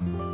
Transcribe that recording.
Bye.